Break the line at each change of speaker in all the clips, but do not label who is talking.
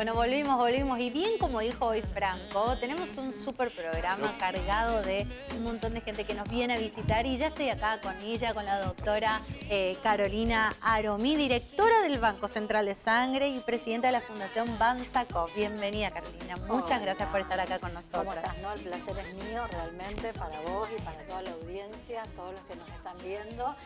Bueno, volvimos, volvimos. Y bien como dijo hoy Franco, tenemos un súper programa cargado de un montón de gente que nos viene a visitar. Y ya estoy acá con ella, con la doctora eh, Carolina Aromí, directora del Banco Central de Sangre y presidenta de la Fundación Banzacov. Bienvenida, Carolina. Muchas gracias por estar acá con nosotros.
¿Cómo estás? No, el placer es mío realmente para vos y para toda la audiencia, todos los que nos están viendo.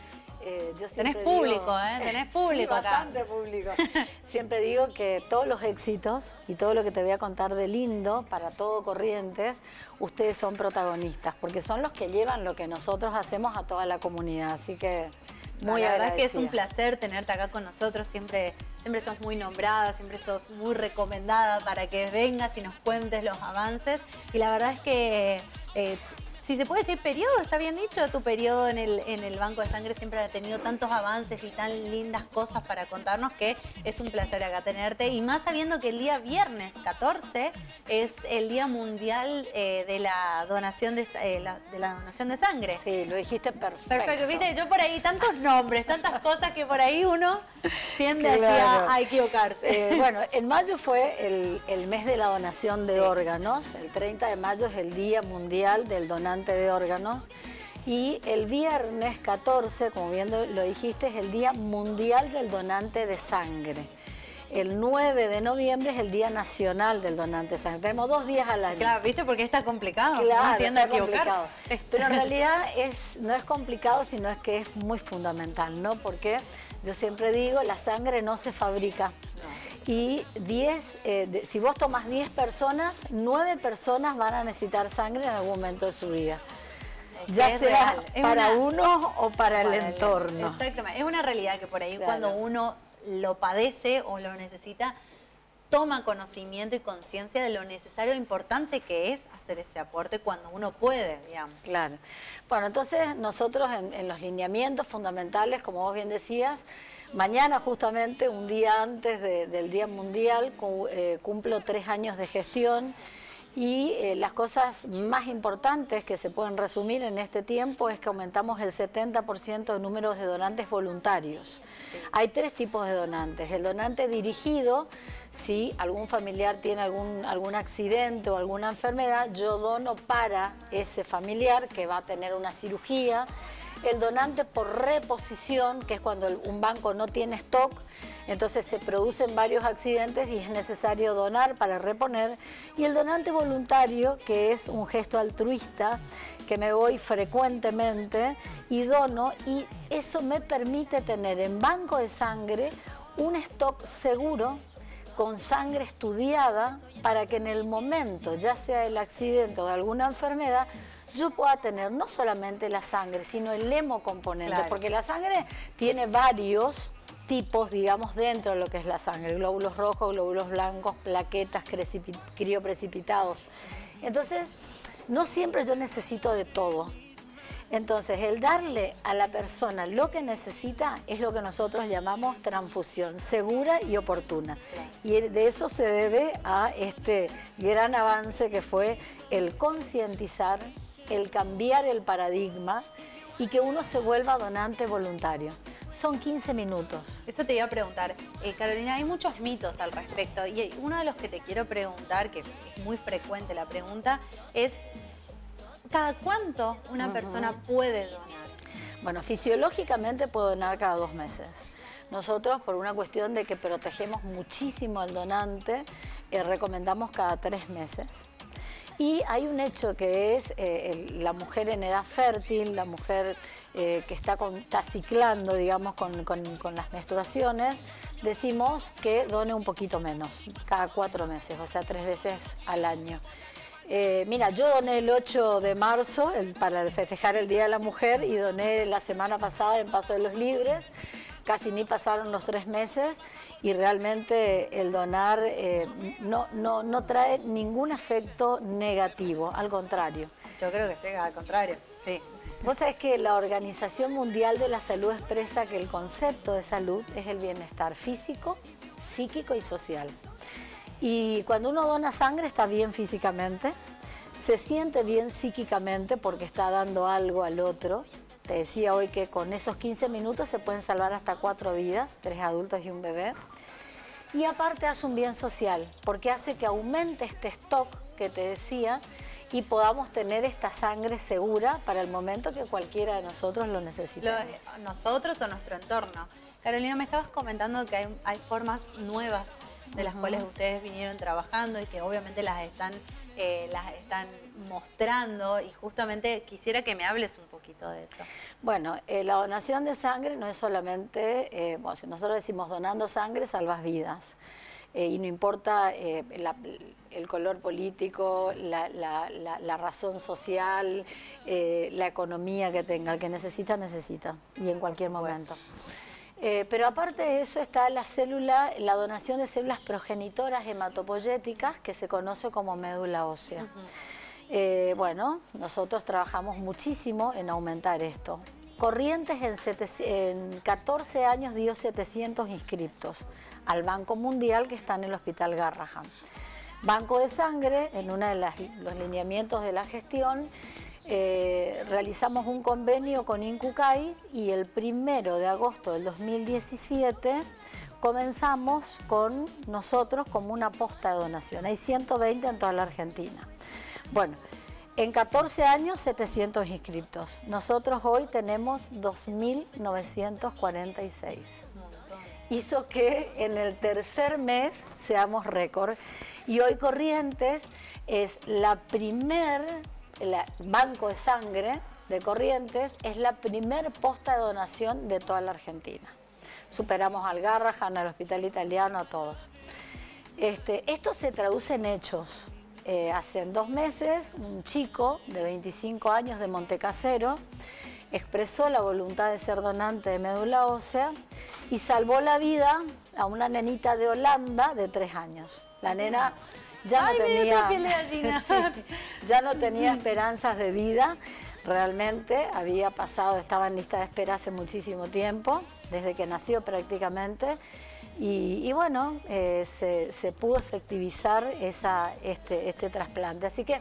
Eh, Tenés público, ¿eh? Tenés público acá.
Bastante público. siempre digo que todos los éxitos y todo lo que te voy a contar de lindo para todo Corrientes, ustedes son protagonistas, porque son los que llevan lo que nosotros hacemos a toda la comunidad. Así que muy
La verdad es que es un placer tenerte acá con nosotros, siempre, siempre sos muy nombrada, siempre sos muy recomendada para que vengas y nos cuentes los avances. Y la verdad es que eh, si se puede decir periodo, está bien dicho, tu periodo en el, en el Banco de Sangre siempre ha tenido tantos avances y tan lindas cosas para contarnos que es un placer acá tenerte. Y más sabiendo que el día viernes 14 es el Día Mundial eh, de, la donación de, eh, de la donación de sangre.
Sí, lo dijiste perfecto.
Perfecto, viste, yo por ahí tantos nombres, tantas cosas que por ahí uno tiende a equivocarse.
Eh, bueno, en mayo fue el, el, mes de la donación de órganos, el 30 de mayo es el Día Mundial del Donante de órganos. Y el viernes 14, como bien lo dijiste, es el Día Mundial del Donante de Sangre. El 9 de noviembre es el Día Nacional del Donante de Sangre. Tenemos dos días al año.
Claro, ¿viste? Porque está complicado.
Claro, está complicado. Pero en realidad es, no es complicado, sino es que es muy fundamental, ¿no? Porque yo siempre digo, la sangre no se fabrica. Y 10, eh, si vos tomas 10 personas, 9 personas van a necesitar sangre en algún momento de su vida. Ya sea para uno o para, el entorno.
exactamente, es una realidad que por ahí cuando uno lo padece o lo necesita, toma conocimiento y conciencia de lo necesario e importante que es hacer ese aporte cuando uno puede, digamos.
Claro. Bueno, entonces nosotros en, los lineamientos fundamentales, como vos bien decías, mañana justamente, un día antes del Día Mundial, eh, cumplo tres años de gestión y eh, las cosas más importantes que se pueden resumir en este tiempo es que aumentamos el 70% de números de donantes voluntarios. Hay tres tipos de donantes. El donante dirigido, si algún familiar tiene algún, algún accidente o alguna enfermedad, yo dono para ese familiar que va a tener una cirugía el donante por reposición, que es cuando un banco no tiene stock, entonces se producen varios accidentes y es necesario donar para reponer, y el donante voluntario, que es un gesto altruista, que me voy frecuentemente y dono, y eso me permite tener en banco de sangre un stock seguro con sangre estudiada para que en el momento, ya sea el accidente o de alguna enfermedad, yo pueda tener no solamente la sangre, sino el hemocomponente, porque la sangre tiene varios tipos, digamos, dentro de lo que es la sangre, glóbulos rojos, glóbulos blancos, plaquetas, crioprecipitados. Entonces, no siempre yo necesito de todo. Entonces, el darle a la persona lo que necesita es lo que nosotros llamamos transfusión segura y oportuna. Y de eso se debe a este gran avance que fue el concientizar el cambiar el paradigma y que uno se vuelva donante voluntario. Son 15 minutos.
Eso te iba a preguntar. Eh, Carolina, hay muchos mitos al respecto y uno de los que te quiero preguntar, que es muy frecuente la pregunta, es ¿cada cuánto una persona puede donar?
Bueno, fisiológicamente puedo donar cada dos meses. Nosotros, por una cuestión de que protegemos muchísimo al donante, eh, recomendamos cada tres meses. Y hay un hecho que es eh, la mujer en edad fértil, la mujer eh, que está, ciclando, digamos, con, las menstruaciones, decimos que done un poquito menos, cada cuatro meses, o sea, tres veces al año. Eh, mira, yo doné el 8 de marzo para festejar el Día de la Mujer y doné la semana pasada en Paso de los Libres, casi ni pasaron los tres meses y realmente el donar eh, no, no, no trae ningún efecto negativo, al contrario.
Yo creo que sí, al contrario, sí.
Vos sabés que la Organización Mundial de la Salud expresa que el concepto de salud es el bienestar físico, psíquico y social. Y cuando uno dona sangre está bien físicamente, se siente bien psíquicamente porque está dando algo al otro. Te decía hoy que con esos 15 minutos se pueden salvar hasta cuatro vidas, tres adultos y un bebé. y aparte hace un bien social, porque hace que aumente este stock que te decía y podamos tener esta sangre segura para el momento que cualquiera de nosotros lo necesite.
nosotros o nuestro entorno. Carolina, me estabas comentando que hay, formas nuevas de las cuales ustedes vinieron trabajando y que obviamente las están, eh, las están mostrando y justamente quisiera que me hables un poquito de eso.
Bueno, eh, la donación de sangre no es solamente, eh, bueno, si nosotros decimos donando sangre, salvas vidas. y no importa el color político, la, razón social, la economía que tenga, el que necesita, necesita, y en cualquier momento. Eh, pero aparte de eso está la célula, la donación de células progenitoras hematopoyéticas que se conoce como médula ósea. Eh, bueno, nosotros trabajamos muchísimo en aumentar esto. Corrientes en, 14 años dio 700 inscriptos al Banco Mundial que está en el Hospital Garrahan. Banco de Sangre, en uno de los lineamientos de la gestión, eh, realizamos un convenio con Incucay y el primero de agosto del 2017 comenzamos con nosotros como una posta de donación. Hay 120 en toda la Argentina. Bueno, en 14 años 700 inscriptos. Nosotros hoy tenemos 2.946. Hizo que en el tercer mes seamos récord. Y hoy Corrientes es la primer el Banco de Sangre de Corrientes es la primer posta de donación de toda la Argentina. Superamos al Garrahan, al Hospital Italiano, a todos. Este, esto se traduce en hechos. Eh, hace dos meses, un chico de 25 años de Montecasero expresó la voluntad de ser donante de médula ósea y salvó la vida a una nenita de Holanda de tres años. La nena ya no tenía, ya no tenía esperanzas de vida. Realmente había pasado, estaba en lista de espera hace muchísimo tiempo, desde que nació prácticamente. Y, bueno, eh, se, pudo efectivizar esa, este, este trasplante. Así que,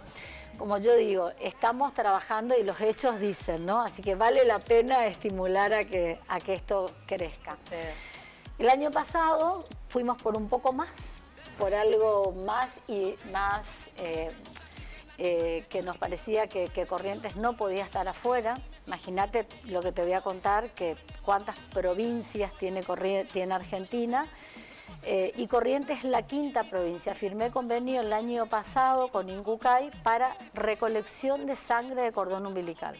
como yo digo, estamos trabajando y los hechos dicen, ¿no? Así que vale la pena estimular a que, a que esto crezca. El año pasado fuimos por un poco más, por algo más y más eh, eh, que nos parecía que, Corrientes no podía estar afuera. Imagínate lo que te voy a contar, que cuántas provincias tiene, tiene Argentina. Eh, y Corrientes es la quinta provincia. Firmé convenio el año pasado con Incucay para recolección de sangre de cordón umbilical.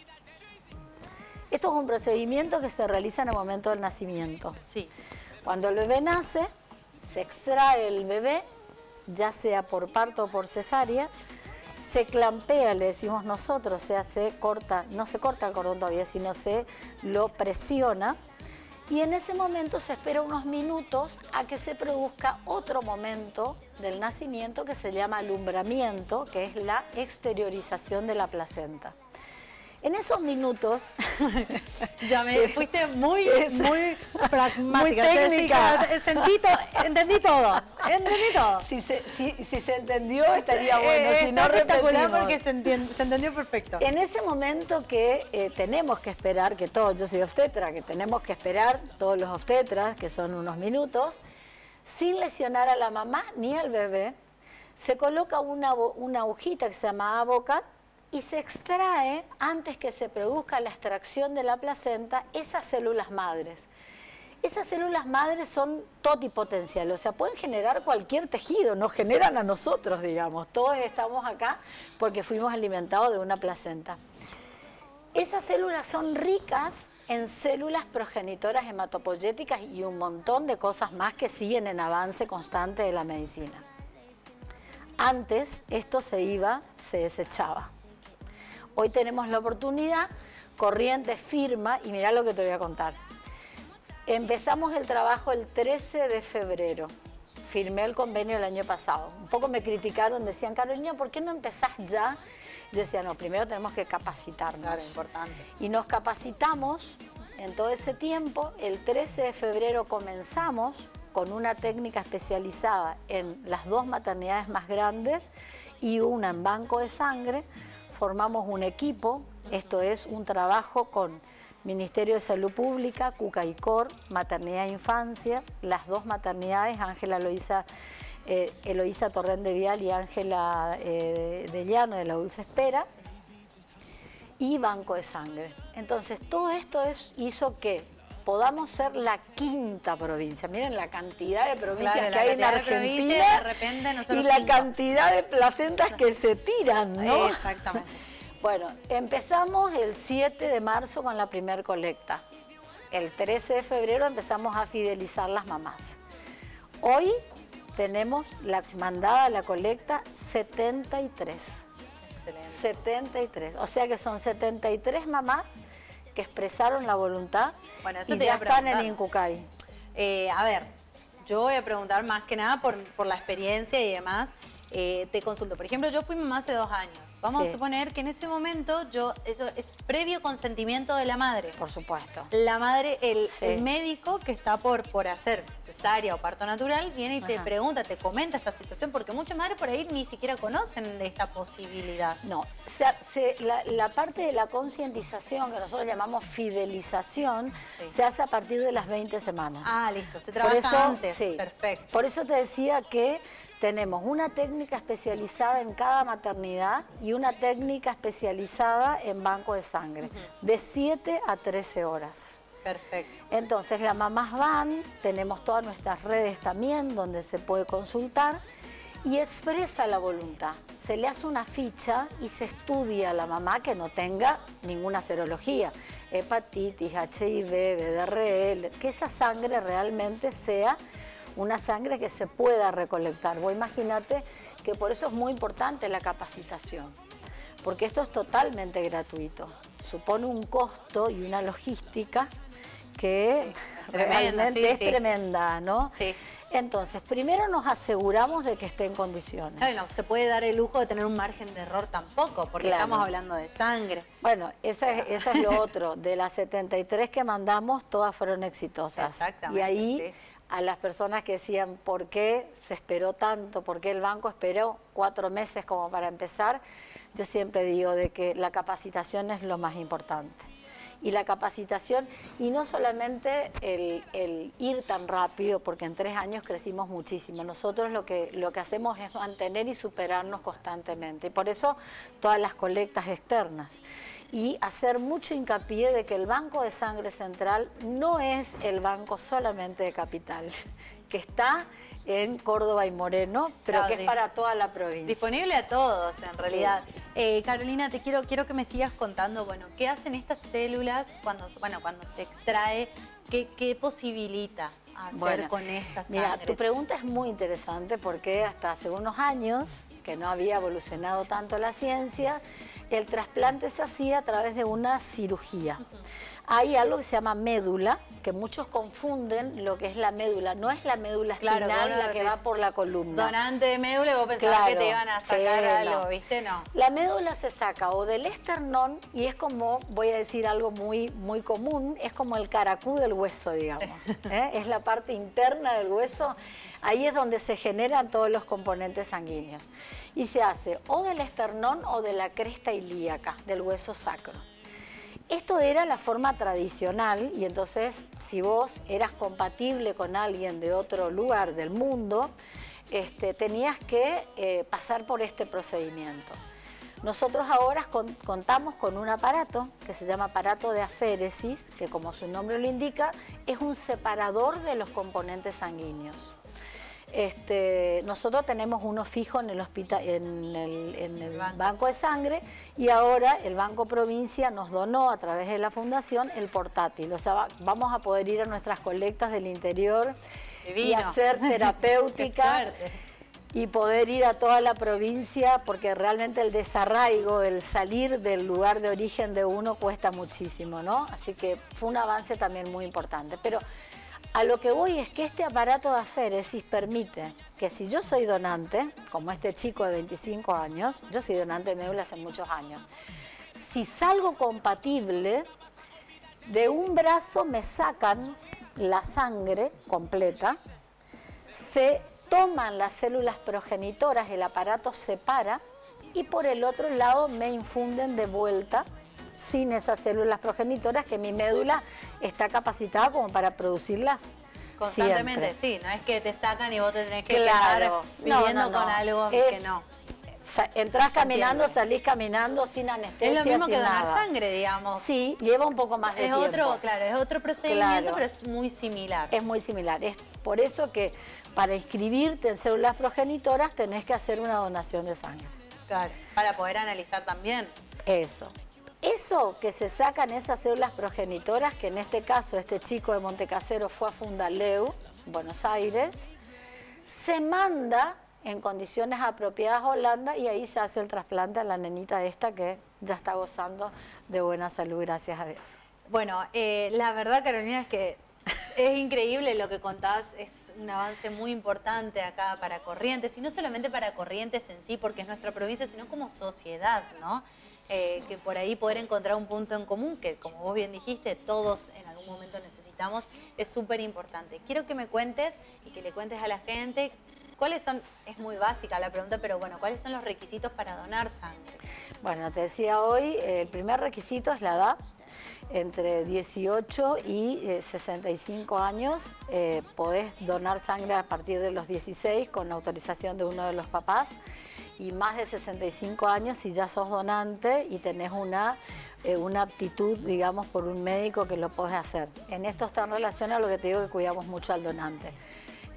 Esto es un procedimiento que se realiza en el momento del nacimiento.
Sí.
Cuando el bebé nace, se extrae el bebé, ya sea por parto o por cesárea, se clampea, le decimos nosotros, o sea, se corta, no se corta el cordón todavía, sino se lo presiona y en ese momento se espera unos minutos a que se produzca otro momento del nacimiento que se llama alumbramiento, que es la exteriorización de la placenta. En esos minutos...
ya me fuiste muy, muy pragmática. Muy técnica. entendí todo. Entendí todo.
Si se, si, si se entendió estaría eh, bueno, si no
repetimos. porque se, se, entendió perfecto.
En ese momento que eh, tenemos que esperar, que todos, yo soy obstetra, que tenemos que esperar, todos los obstetras, que son unos minutos, sin lesionar a la mamá ni al bebé, se coloca una, una agujita que se llama Avocat y se extrae, antes que se produzca la extracción de la placenta, esas células madres. Esas células madres son totipotenciales, o sea, pueden generar cualquier tejido, nos generan a nosotros, digamos. Todos estamos acá porque fuimos alimentados de una placenta. Esas células son ricas en células progenitoras hematopoyéticas y un montón de cosas más que siguen en avance constante de la medicina. Antes esto se iba, se desechaba. Hoy tenemos la oportunidad, Corrientes firma, y mira lo que te voy a contar. Empezamos el trabajo el 13 de febrero. Firmé el convenio el año pasado. Un poco me criticaron, decían, Carolina, ¿por qué no empezás ya? Yo decía, no, primero tenemos que capacitarnos.
Claro, importante.
Y nos capacitamos en todo ese tiempo. El 13 de febrero comenzamos con una técnica especializada en las dos maternidades más grandes y una en banco de sangre formamos un equipo, esto es un trabajo con Ministerio de Salud Pública, Cucaicor, Maternidad e Infancia, las dos maternidades, Ángela eh, Eloísa Torrén de Vial y Ángela eh, de Llano de la Dulce Espera, y Banco de Sangre. Entonces, todo esto es, hizo que podamos ser la quinta provincia. Miren la cantidad de provincias que hay en Argentina y la cantidad de placentas que se tiran, ¿no?
Exactamente.
Bueno, empezamos el 7 de marzo con la primer colecta. El 13 de febrero empezamos a fidelizar las mamás. Hoy tenemos la mandada la colecta 73. Excelente. 73. O sea que son 73 mamás que expresaron la voluntad y ya están en Incucay.
Eh, a ver, yo voy a preguntar más que nada por, por la experiencia y demás. Eh, te consulto. Por ejemplo, yo fui mamá hace dos años. Vamos a suponer que en ese momento yo, eso es previo consentimiento de la madre.
Por supuesto.
La madre, el, médico que está por, por hacer cesárea o parto natural, viene y te pregunta, te comenta esta situación, porque muchas madres por ahí ni siquiera conocen de esta posibilidad.
No, la, parte de la concientización, que nosotros llamamos fidelización, se hace a partir de las 20 semanas.
Ah, listo, se trabaja antes. Perfecto.
Por eso te decía que tenemos una técnica especializada en cada maternidad y una técnica especializada en banco de sangre, de 7 a 13 horas.
Perfecto.
Entonces las mamás van, tenemos todas nuestras redes también donde se puede consultar y expresa la voluntad. Se le hace una ficha y se estudia a la mamá que no tenga ninguna serología, hepatitis, HIV, BDRL, que esa sangre realmente sea una sangre que se pueda recolectar. Vos imagínate que por eso es muy importante la capacitación, porque esto es totalmente gratuito. Supone un costo y una logística que realmente es tremenda, ¿no?
Sí.
Entonces, primero nos aseguramos de que esté en condiciones.
Bueno, se puede dar el lujo de tener un margen de error tampoco, porque estamos hablando de sangre.
Bueno, eso es, eso es lo otro. De las 73 que mandamos, todas fueron exitosas.
Exactamente.
Y ahí a las personas que decían por qué se esperó tanto, por qué el banco esperó cuatro meses como para empezar, yo siempre digo de que la capacitación es lo más importante. Y la capacitación, y no solamente el, ir tan rápido, porque en tres años crecimos muchísimo. Nosotros lo que, lo que hacemos es mantener y superarnos constantemente. Y por eso todas las colectas externas y hacer mucho hincapié de que el Banco de Sangre Central no es el banco solamente de capital, que está en Córdoba y Moreno, pero que es para toda la provincia.
Disponible a todos, en realidad. Eh, Carolina, te quiero, quiero que me sigas contando, bueno, ¿qué hacen estas células cuando, bueno, cuando se extrae? ¿Qué, qué posibilita hacer con estas
Mira, tu pregunta es muy interesante porque hasta hace unos años, que no había evolucionado tanto la ciencia, el trasplante se hacía a través de una cirugía. Hay algo que se llama médula, que muchos confunden lo que es la médula. No es la médula espinal la que va por la columna.
Donante de médula vos pensabas que te iban a sacar algo, ¿viste? No.
La médula se saca o del esternón y es como, voy a decir algo muy, muy común, es como el caracú del hueso, digamos. ¿eh? Es la parte interna del hueso. Ahí es donde se generan todos los componentes sanguíneos y se hace o del esternón o de la cresta ilíaca, del hueso sacro. Esto era la forma tradicional y entonces si vos eras compatible con alguien de otro lugar del mundo, este, tenías que eh, pasar por este procedimiento. Nosotros ahora contamos con un aparato que se llama aparato de aféresis, que como su nombre lo indica, es un separador de los componentes sanguíneos. Este, nosotros tenemos uno fijo en el, hospital, en el, banco. de sangre y ahora el Banco Provincia nos donó a través de la fundación el portátil. O sea, vamos a poder ir a nuestras colectas del interior y hacer terapéuticas y poder ir a toda la provincia porque realmente el desarraigo, el salir del lugar de origen de uno cuesta muchísimo, ¿no? Así que fue un avance también muy importante. Pero a lo que voy es que este aparato de aféresis permite que si yo soy donante, como este chico de 25 años, yo soy donante de médula hace muchos años, si salgo compatible, de un brazo me sacan la sangre completa, se toman las células progenitoras, el aparato se para y por el otro lado me infunden de vuelta sin esas células progenitoras que mi médula está capacitada como para producirlas
Constantemente, sí, no es que te sacan y vos te tenés que quedar viviendo con algo que no.
Entrás caminando, salís caminando sin anestesia.
Es lo mismo que donar sangre, digamos.
Sí, lleva un poco más de
es Otro, claro, es otro procedimiento, pero es muy similar.
Es muy similar. Es por eso que para inscribirte en células progenitoras tenés que hacer una donación de sangre.
Claro, para poder analizar también.
Eso. Eso que se sacan esas células progenitoras, que en este caso este chico de Montecasero fue a Fundaleu, Buenos Aires, se manda en condiciones apropiadas a Holanda y ahí se hace el trasplante a la nenita esta que ya está gozando de buena salud, gracias a Dios.
Bueno, eh, la verdad Carolina es que es increíble lo que contás, es un avance muy importante acá para Corrientes, y no solamente para Corrientes en sí, porque es nuestra provincia, sino como sociedad, ¿no? Eh, que por ahí poder encontrar un punto en común, que como vos bien dijiste, todos en algún momento necesitamos, es súper importante. Quiero que me cuentes y que le cuentes a la gente cuáles son, es muy básica la pregunta, pero bueno, ¿cuáles son los requisitos para donar sangre?
Bueno, te decía hoy, el primer requisito es la edad. Entre 18 y 65 eh, años eh, podés donar sangre a partir de los 16 con autorización de uno de los papás y más de 65 años si ya sos donante y tenés una, eh, una aptitud, digamos, por un médico que lo podés hacer. En esto está en relación a lo que te digo que cuidamos mucho al donante.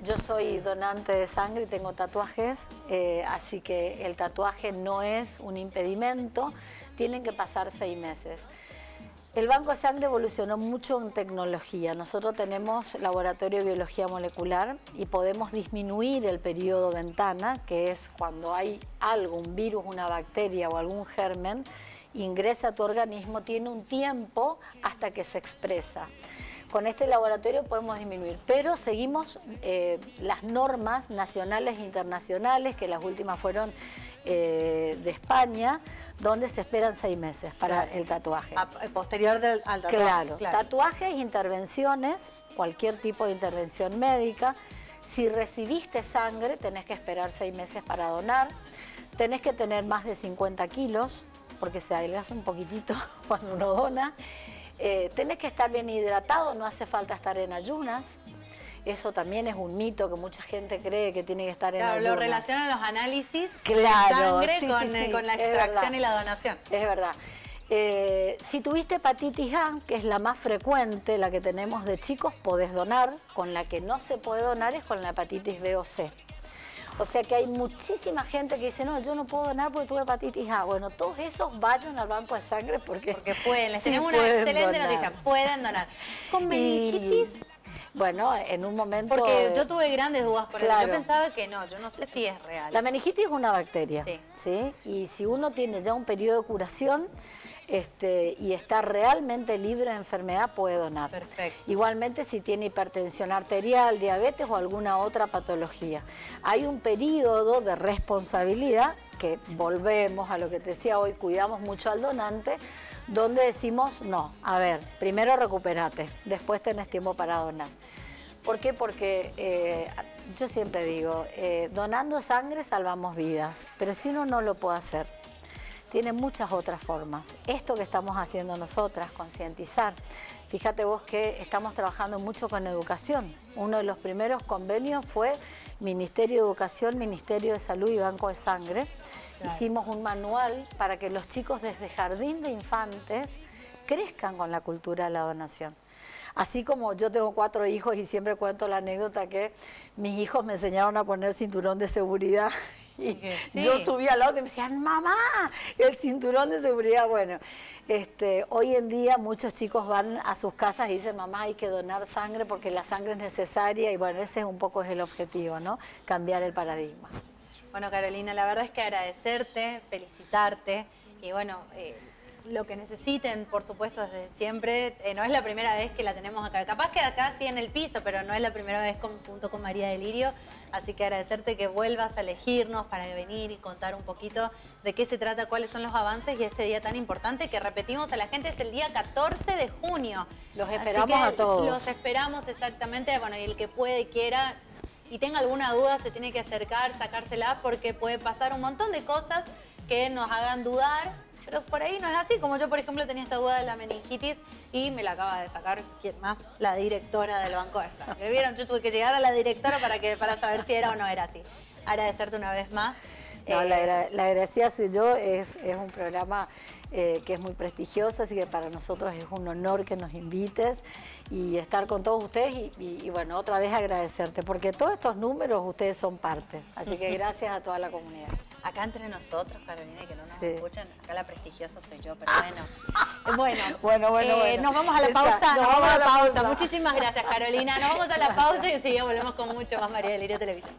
Yo soy donante de sangre y tengo tatuajes, eh, así que el tatuaje no es un impedimento, tienen que pasar seis meses. El banco de sangre evolucionó mucho en tecnología. Nosotros tenemos laboratorio de biología molecular y podemos disminuir el periodo ventana, que es cuando hay algo, un virus, una bacteria o algún germen, ingresa a tu organismo, tiene un tiempo hasta que se expresa. Con este laboratorio podemos disminuir, pero seguimos eh, las normas nacionales e internacionales, que las últimas fueron eh, de España, donde se esperan seis meses para el tatuaje.
Eh, posterior del, al tatuaje.
Claro, tatuajes, intervenciones, cualquier tipo de intervención médica. Si recibiste sangre, tenés que esperar seis meses para donar. Tenés que tener más de 50 kilos, porque se adelgaza un poquitito cuando uno dona. Eh, tenés que estar bien hidratado, no hace falta estar en ayunas. Eso también es un mito que mucha gente cree que tiene que estar en
claro, lo relacionan los análisis de sangre con, la extracción y la donación.
Es verdad. Eh, si tuviste hepatitis A, que es la más frecuente, la que tenemos de chicos, podés donar. Con la que no se puede donar es con la hepatitis B o C. O sea que hay muchísima gente que dice, no, yo no puedo donar porque tuve hepatitis A. Bueno, todos esos vayan al banco de sangre porque...
Porque pueden, les tenemos una excelente noticia, pueden donar. Con meningitis...
Bueno, en un momento...
Porque yo tuve grandes dudas por eso. Yo pensaba que no, yo no sé si es real.
La meningitis es una bacteria. Sí. ¿sí? Y si uno tiene ya un periodo de curación este, y está realmente libre de enfermedad, puede donar.
Perfecto.
Igualmente si tiene hipertensión arterial, diabetes o alguna otra patología. Hay un periodo de responsabilidad, que volvemos a lo que te decía hoy, cuidamos mucho al donante, donde decimos, no, a ver, primero recuperate, después tenés tiempo para donar. ¿Por qué? Porque eh, yo siempre digo, eh, donando sangre salvamos vidas, pero si uno no lo puede hacer, tiene muchas otras formas. Esto que estamos haciendo nosotras, concientizar. Fíjate vos que estamos trabajando mucho con educación. Uno de los primeros convenios fue Ministerio de Educación, Ministerio de Salud y Banco de Sangre Hicimos un manual para que los chicos desde jardín de infantes crezcan con la cultura de la donación. Así como yo tengo cuatro hijos y siempre cuento la anécdota que mis hijos me enseñaron a poner cinturón de seguridad y yo subía al auto y me decían, mamá, el cinturón de seguridad. Bueno, este, hoy en día muchos chicos van a sus casas y dicen, mamá, hay que donar sangre porque la sangre es necesaria y bueno, ese es un poco es el objetivo, ¿no? Cambiar el paradigma.
Bueno, Carolina, la verdad es que agradecerte, felicitarte y bueno, eh, lo que necesiten, por supuesto, desde siempre. Eh, no es la primera vez que la tenemos acá. Capaz que acá sí en el piso, pero no es la primera vez junto con María Delirio. Así que agradecerte que vuelvas a elegirnos para venir y contar un poquito de qué se trata, cuáles son los avances y este día tan importante que repetimos a la gente es el día 14 de junio.
Los esperamos a todos.
Los esperamos exactamente. Bueno, y el que puede y quiera y tenga alguna duda se tiene que acercar, sacársela, porque puede pasar un montón de cosas que nos hagan dudar pero por ahí no es así. Como yo, por ejemplo, tenía esta duda de la meningitis y me la acaba de sacar, ¿quién más? La directora del Banco de Sangre. ¿Vieron? Yo tuve que llegar a la directora para, que, para saber si era o no era así. Agradecerte una vez más.
No, la, eh, agradecida soy yo, es, es un programa eh, que es muy prestigioso, así que para nosotros es un honor que nos invites y estar con todos ustedes y, bueno, otra vez agradecerte, porque todos estos números ustedes son parte, así que gracias a toda la comunidad.
Acá entre nosotros, Carolina, que no nos escuchan, acá la prestigiosa soy yo, pero bueno. Bueno, bueno, bueno, eh, nos vamos a la pausa, nos, vamos a la pausa. Muchísimas gracias, Carolina. Nos vamos a la pausa y enseguida volvemos con mucho más María Delirio Televisión.